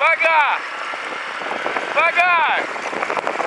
Нога! Нога!